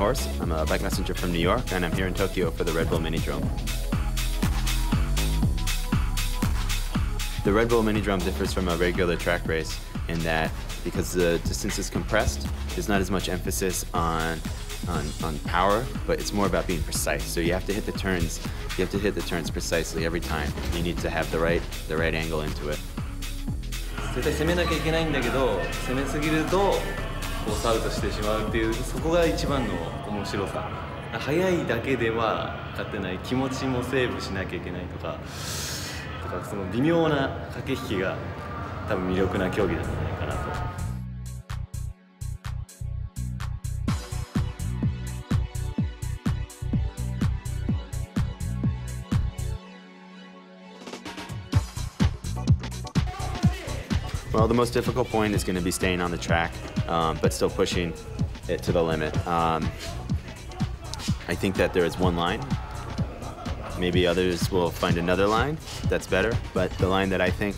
Horse. I'm a bike messenger from New York, and I'm here in Tokyo for the Red Bull Mini Drome. The Red Bull Mini Drome differs from a regular track race in that because the distance is compressed, there's not as much emphasis on, on, on power, but it's more about being precise. So you have to hit the turns, you have to hit the turns precisely every time. You need to have the right, the right angle into it. 絶対攻めなきゃいけないんだけど攻めすぎるとコースアウトしてしまうっていうそこが一番の面白さ速いだけでは勝てない気持ちもセーブしなきゃいけないとかとかその微妙な駆け引きが多分魅力な競技なんじゃないかなと。Well, the most difficult point is going to be staying on the track, um, but still pushing it to the limit. Um, I think that there is one line. Maybe others will find another line that's better, but the line that I think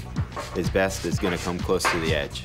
is best is going to come close to the edge.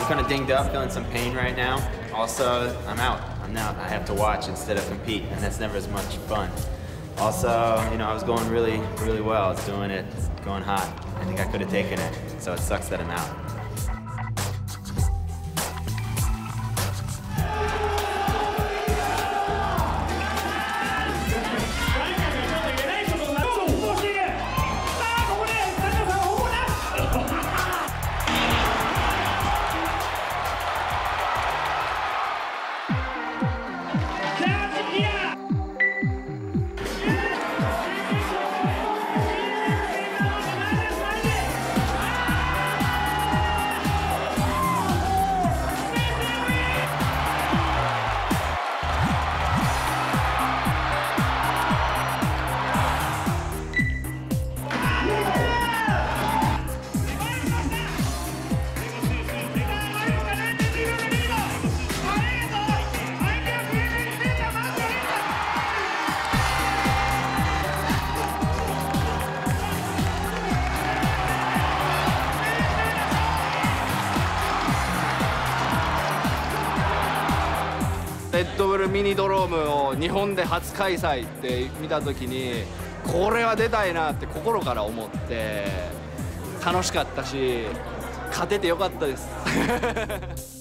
I'm kind of dinged up, feeling some pain right now. Also, I'm out. I'm out. I have to watch instead of compete, and that's never as much fun. Also, you know, I was going really, really well. I was doing it, going hot. I think I could have taken it, so it sucks that I'm out.「レッドブルミニドローム」を日本で初開催って見た時にこれは出たいなって心から思って楽しかったし勝ててよかったです。